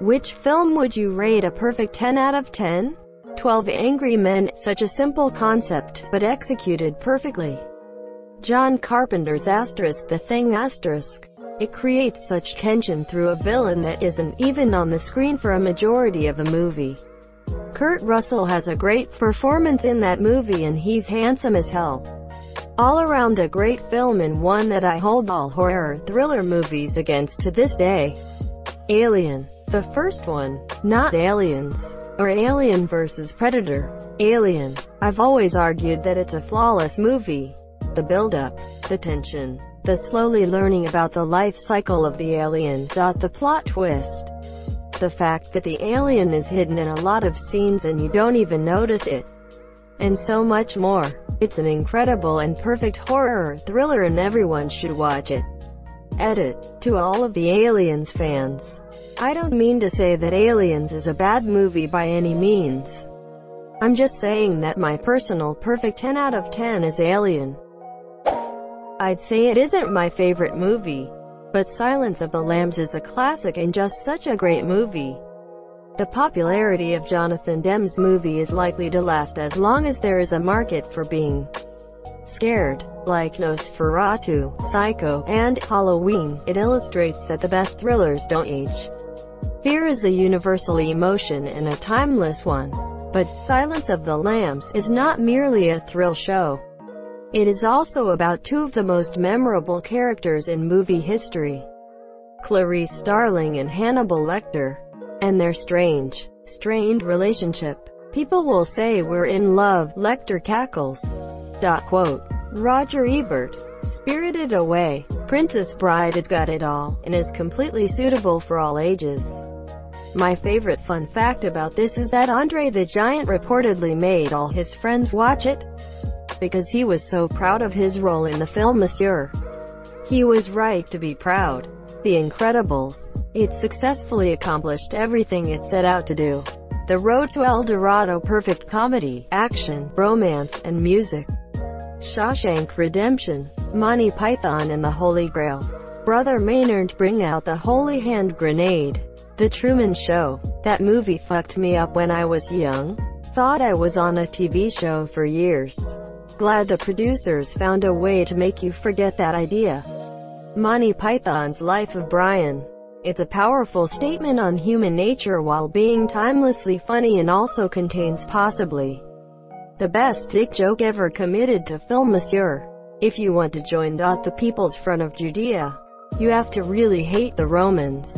Which film would you rate a perfect 10 out of 10? 12 Angry Men, such a simple concept, but executed perfectly. John Carpenter's asterisk The Thing asterisk. It creates such tension through a villain that isn't even on the screen for a majority of the movie. Kurt Russell has a great performance in that movie and he's handsome as hell. All around a great film and one that I hold all horror thriller movies against to this day. Alien. The first one. Not Aliens. Or Alien vs. Predator. Alien. I've always argued that it's a flawless movie. The build-up. The tension. The slowly learning about the life cycle of the alien. The plot twist. The fact that the alien is hidden in a lot of scenes and you don't even notice it. And so much more. It's an incredible and perfect horror thriller and everyone should watch it. Edit. To all of the Aliens fans. I don't mean to say that Aliens is a bad movie by any means. I'm just saying that my personal perfect 10 out of 10 is Alien. I'd say it isn't my favorite movie, but Silence of the Lambs is a classic and just such a great movie. The popularity of Jonathan Demme's movie is likely to last as long as there is a market for being scared. Like Nosferatu, Psycho, and Halloween, it illustrates that the best thrillers don't age. Fear is a universal emotion and a timeless one. But Silence of the Lambs is not merely a thrill show. It is also about two of the most memorable characters in movie history. Clarice Starling and Hannibal Lecter and their strange, strained relationship. People will say we're in love, Lecter cackles. Quote. Roger Ebert. Spirited Away. Princess Bride has got it all, and is completely suitable for all ages. My favorite fun fact about this is that Andre the Giant reportedly made all his friends watch it, because he was so proud of his role in the film Monsieur. He was right to be proud. The Incredibles. It successfully accomplished everything it set out to do. The Road to El Dorado perfect comedy, action, romance, and music. Shawshank Redemption. Monty Python and the Holy Grail. Brother Maynard bring out the holy hand grenade. The Truman Show. That movie fucked me up when I was young. Thought I was on a TV show for years. Glad the producers found a way to make you forget that idea. Monty Python's Life of Brian. It's a powerful statement on human nature while being timelessly funny and also contains possibly the best dick joke ever committed to film Monsieur. If you want to join the People's Front of Judea, you have to really hate the Romans.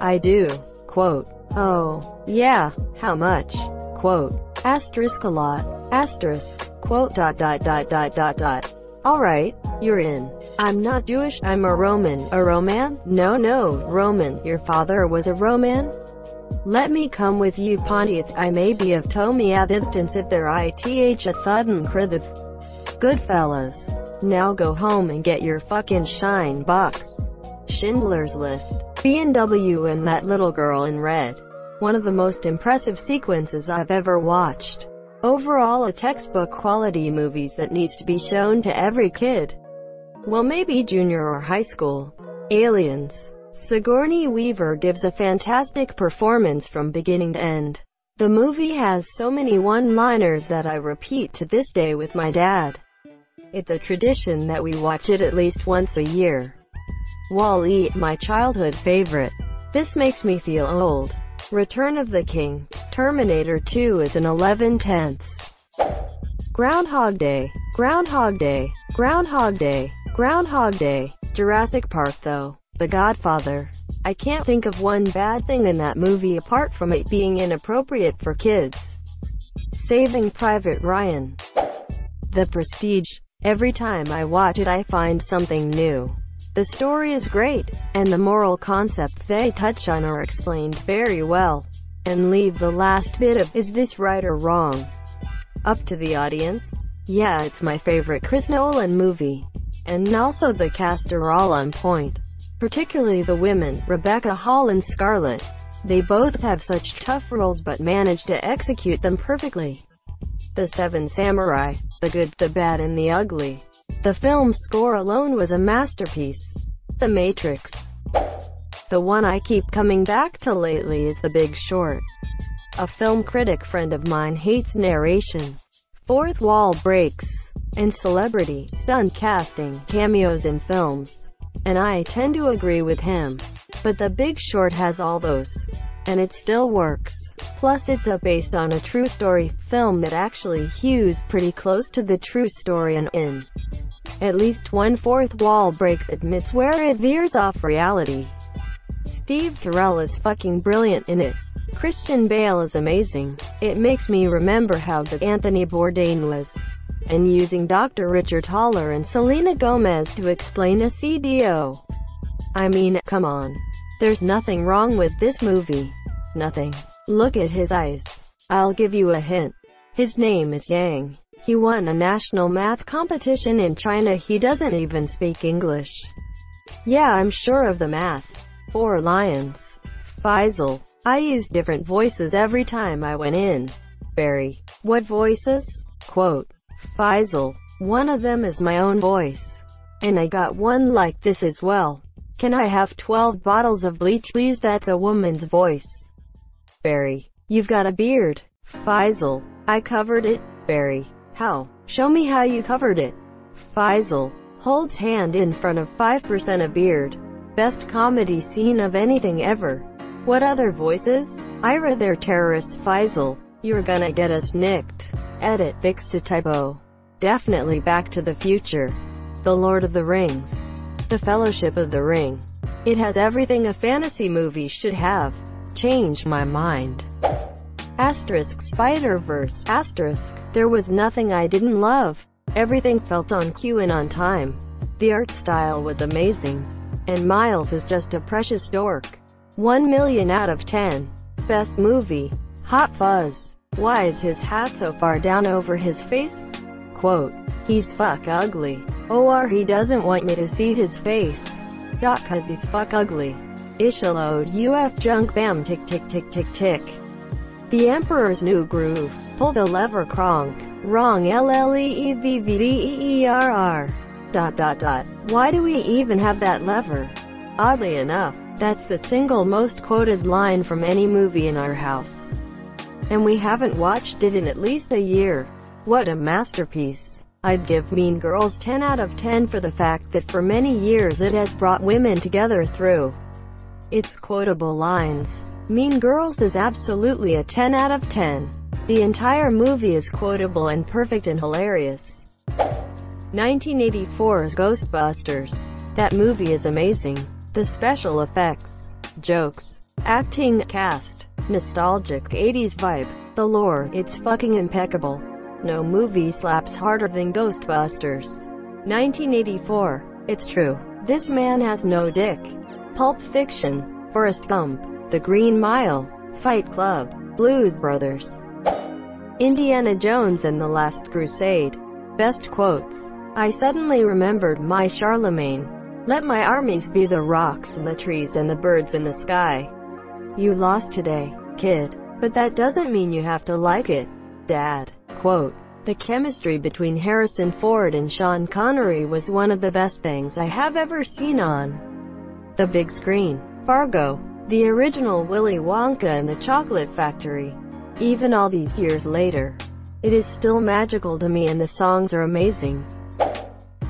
I do. Quote. Oh, yeah, how much? Quote. Asterisk a lot. Asterisk. Quote dot dot dot dot dot dot. Alright, you're in. I'm not Jewish, I'm a Roman. A Roman? No no, Roman. Your father was a Roman? Let me come with you Pontiac, I may be of Tomi instance if there ith a thudden crithith. Goodfellas. Now go home and get your fucking shine box. Schindler's List. B&W and that little girl in red. One of the most impressive sequences I've ever watched. Overall a textbook quality movies that needs to be shown to every kid. Well maybe junior or high school. Aliens. Sigourney Weaver gives a fantastic performance from beginning to end. The movie has so many one-liners that I repeat to this day with my dad. It's a tradition that we watch it at least once a year. Wall-E, my childhood favorite. This makes me feel old. Return of the King. Terminator 2 is an 11 tenths. Groundhog Day. Groundhog Day. Groundhog Day. Groundhog Day. Jurassic Park though. The Godfather. I can't think of one bad thing in that movie apart from it being inappropriate for kids. Saving Private Ryan. The Prestige. Every time I watch it I find something new. The story is great, and the moral concepts they touch on are explained very well. And leave the last bit of, is this right or wrong? Up to the audience. Yeah, it's my favorite Chris Nolan movie. And also the cast are all on point. Particularly the women, Rebecca Hall and Scarlett. They both have such tough roles but manage to execute them perfectly. The Seven Samurai, The Good, The Bad and The Ugly. The film's score alone was a masterpiece. The Matrix. The one I keep coming back to lately is The Big Short. A film critic friend of mine hates narration, fourth wall breaks, and celebrity stunt casting cameos in films. And I tend to agree with him. But The Big Short has all those. And it still works. Plus it's a based on a true story film that actually hews pretty close to the true story and in at least one fourth wall break admits where it veers off reality. Steve Carell is fucking brilliant in it. Christian Bale is amazing. It makes me remember how good Anthony Bourdain was. And using Dr. Richard Thaler and Selena Gomez to explain a CDO. I mean, come on. There's nothing wrong with this movie. Nothing. Look at his eyes. I'll give you a hint. His name is Yang. He won a national math competition in China. He doesn't even speak English. Yeah, I'm sure of the math. Four lions. Faisal. I used different voices every time I went in. Barry. What voices? Quote. Faisal. One of them is my own voice. And I got one like this as well. Can I have 12 bottles of bleach please? That's a woman's voice. Barry. You've got a beard. Faisal. I covered it. Barry. How? Show me how you covered it. Faisal. Holds hand in front of 5% of beard. Best comedy scene of anything ever. What other voices? Ira their terrorists Faisal. You're gonna get us nicked. Edit fixed a typo. Definitely Back to the Future. The Lord of the Rings. The Fellowship of the Ring. It has everything a fantasy movie should have. Changed my mind. Asterisk Spider-Verse. Asterisk. There was nothing I didn't love. Everything felt on cue and on time. The art style was amazing. And Miles is just a precious dork. 1 million out of 10. Best movie. Hot Fuzz. Why is his hat so far down over his face? Quote. He's fuck ugly. Or he doesn't want me to see his face. Dot cause he's fuck ugly. Ishalode UF junk bam tick tick tick tick tick. The Emperor's New Groove. Pull the lever Kronk. Wrong L L E E V V D E E R R dot dot dot. Why do we even have that lever? Oddly enough, that's the single most quoted line from any movie in our house. And we haven't watched it in at least a year. What a masterpiece. I'd give Mean Girls 10 out of 10 for the fact that for many years it has brought women together through its quotable lines. Mean Girls is absolutely a 10 out of 10. The entire movie is quotable and perfect and hilarious. 1984's Ghostbusters. That movie is amazing. The special effects, jokes, acting, cast, nostalgic 80s vibe, the lore, it's fucking impeccable. No movie slaps harder than Ghostbusters. 1984. It's true. This man has no dick. Pulp Fiction, Forrest Gump, The Green Mile, Fight Club, Blues Brothers, Indiana Jones and The Last Crusade. Best quotes. I suddenly remembered my Charlemagne. Let my armies be the rocks and the trees and the birds in the sky. You lost today, kid. But that doesn't mean you have to like it. Dad. Quote. The chemistry between Harrison Ford and Sean Connery was one of the best things I have ever seen on the big screen. Fargo. The original Willy Wonka and the Chocolate Factory. Even all these years later. It is still magical to me and the songs are amazing.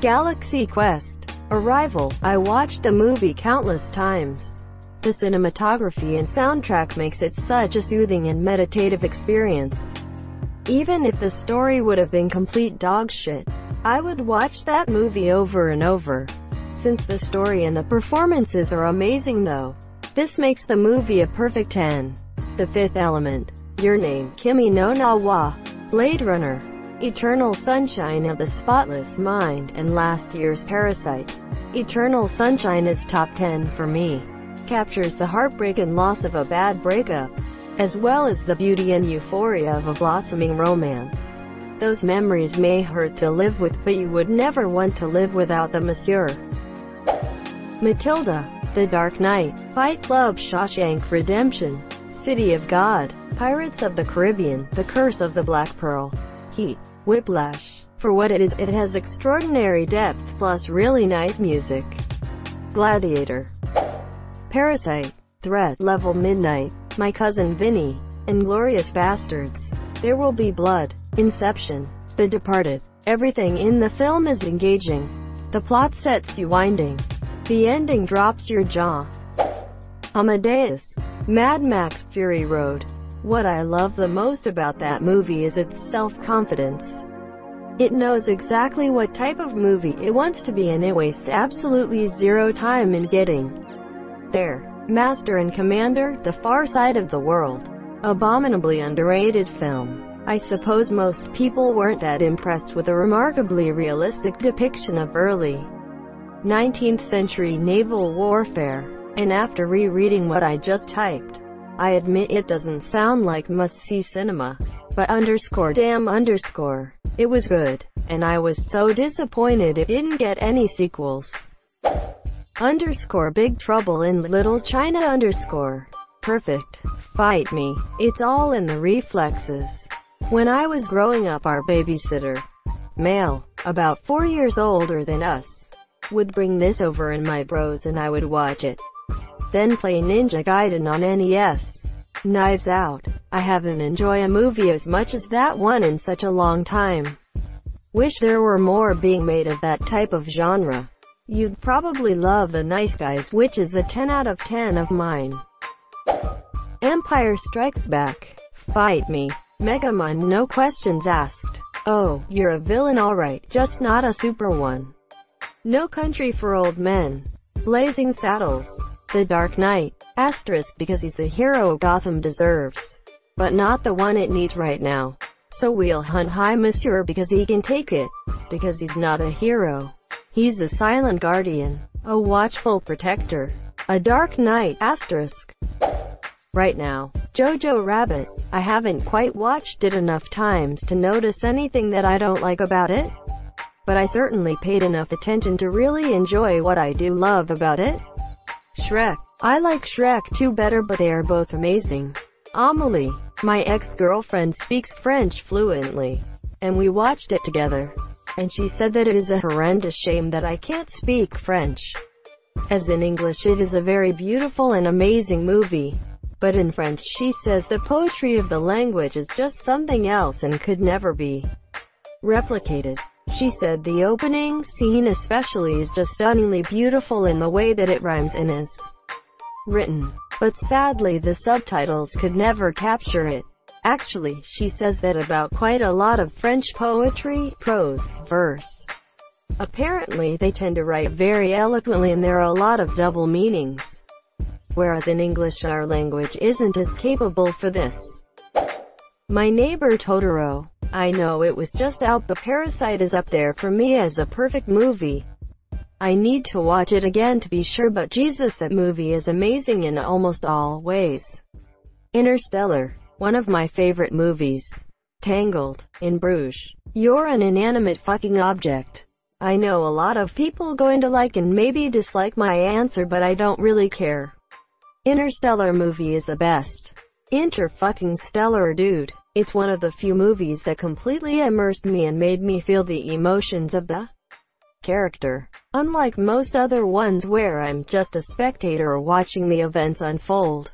Galaxy Quest. Arrival. I watched the movie countless times. The cinematography and soundtrack makes it such a soothing and meditative experience. Even if the story would have been complete dog shit, I would watch that movie over and over. Since the story and the performances are amazing though, this makes the movie a perfect 10. The Fifth Element. Your Name, Kimi no Na wa. Blade Runner. Eternal Sunshine of the Spotless Mind, and last year's Parasite. Eternal Sunshine is top 10 for me. Captures the heartbreak and loss of a bad breakup, as well as the beauty and euphoria of a blossoming romance. Those memories may hurt to live with but you would never want to live without them monsieur. Matilda, The Dark Knight, Fight Club Shawshank Redemption, City of God, Pirates of the Caribbean, The Curse of the Black Pearl, Heat, Whiplash. For what it is, it has extraordinary depth plus really nice music. Gladiator. Parasite, Threat Level Midnight, My Cousin Vinny, Inglourious Basterds, There Will Be Blood, Inception, The Departed. Everything in the film is engaging. The plot sets you winding. The ending drops your jaw. Amadeus, Mad Max Fury Road. What I love the most about that movie is its self-confidence. It knows exactly what type of movie it wants to be and it wastes absolutely zero time in getting there. Master and Commander, The Far Side of the World. Abominably underrated film. I suppose most people weren't that impressed with a remarkably realistic depiction of early 19th century naval warfare. And after rereading what I just typed, I admit it doesn't sound like must-see cinema. But underscore damn underscore. It was good, and I was so disappointed it didn't get any sequels. Underscore Big Trouble in Little China underscore. Perfect. Fight me. It's all in the reflexes. When I was growing up our babysitter, male, about four years older than us, would bring this over and my bros and I would watch it. Then play Ninja Gaiden on NES. Knives Out. I haven't enjoyed a movie as much as that one in such a long time. Wish there were more being made of that type of genre. You'd probably love The Nice Guys which is a 10 out of 10 of mine. Empire Strikes Back. Fight me. Megamind no questions asked. Oh, you're a villain alright, just not a super one. No Country for Old Men. Blazing Saddles. The Dark Knight. Asterisk because he's the hero Gotham deserves. But not the one it needs right now. So we'll hunt High Monsieur because he can take it. Because he's not a hero. He's a silent guardian. A watchful protector. A dark knight asterisk. Right now, Jojo Rabbit. I haven't quite watched it enough times to notice anything that I don't like about it. But I certainly paid enough attention to really enjoy what I do love about it. Shrek. I like Shrek 2 better but they are both amazing. Amelie. My ex-girlfriend speaks French fluently. And we watched it together. And she said that it is a horrendous shame that I can't speak French. As in English it is a very beautiful and amazing movie. But in French she says the poetry of the language is just something else and could never be replicated. She said the opening scene especially is just stunningly beautiful in the way that it rhymes and is written. But sadly the subtitles could never capture it. Actually, she says that about quite a lot of French poetry, prose, verse. Apparently they tend to write very eloquently and there are a lot of double meanings. Whereas in English our language isn't as capable for this. My Neighbor Totoro. I know it was just out but Parasite is up there for me as a perfect movie. I need to watch it again to be sure but Jesus that movie is amazing in almost all ways. Interstellar. One of my favorite movies. Tangled. In Bruges. You're an inanimate fucking object. I know a lot of people going to like and maybe dislike my answer but I don't really care. Interstellar movie is the best. Inter fucking stellar dude. It's one of the few movies that completely immersed me and made me feel the emotions of the character. Unlike most other ones where I'm just a spectator watching the events unfold.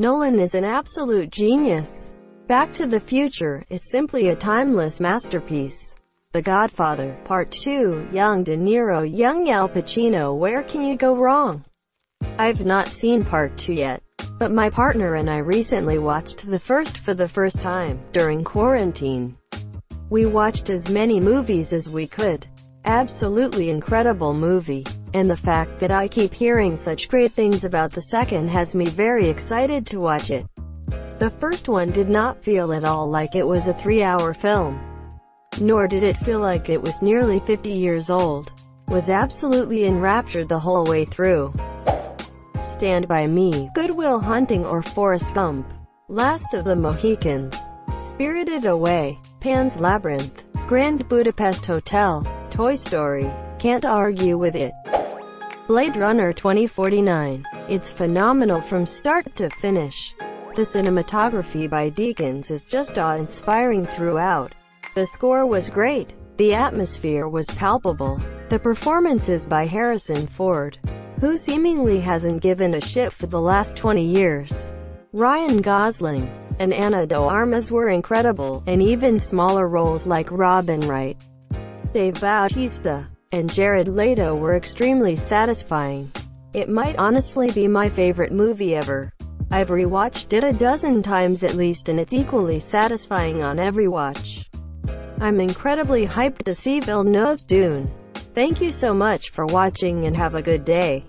Nolan is an absolute genius. Back to the Future is simply a timeless masterpiece. The Godfather, Part 2, Young De Niro, Young Al Pacino Where can you go wrong? I've not seen Part 2 yet, but my partner and I recently watched the first for the first time, during quarantine. We watched as many movies as we could. Absolutely incredible movie. And the fact that I keep hearing such great things about the second has me very excited to watch it. The first one did not feel at all like it was a three-hour film. Nor did it feel like it was nearly 50 years old. Was absolutely enraptured the whole way through. Stand By Me, Good Will Hunting or Forrest Gump. Last of the Mohicans. Spirited Away, Pan's Labyrinth, Grand Budapest Hotel, Toy Story. Can't argue with it. Blade Runner 2049. It's phenomenal from start to finish. The cinematography by Deakins is just awe-inspiring throughout. The score was great. The atmosphere was palpable. The performances by Harrison Ford, who seemingly hasn't given a shit for the last 20 years. Ryan Gosling and Ana de Armas were incredible, and even smaller roles like Robin Wright, Dave Bautista, and Jared Leto were extremely satisfying. It might honestly be my favorite movie ever. I've rewatched it a dozen times at least and it's equally satisfying on every watch. I'm incredibly hyped to see Villeneuve's Dune. Thank you so much for watching and have a good day.